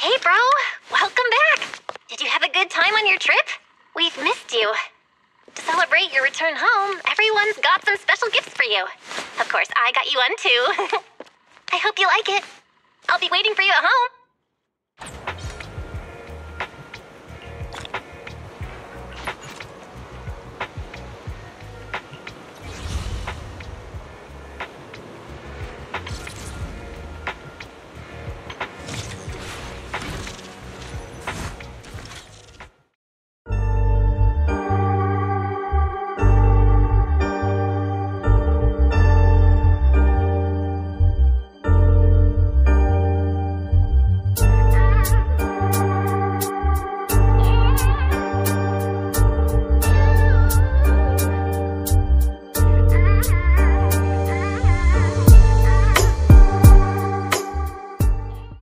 Hey, bro. Welcome back. Did you have a good time on your trip? We've missed you. To celebrate your return home, everyone's got some special gifts for you. Of course, I got you one too. I hope you like it. I'll be waiting for you at home.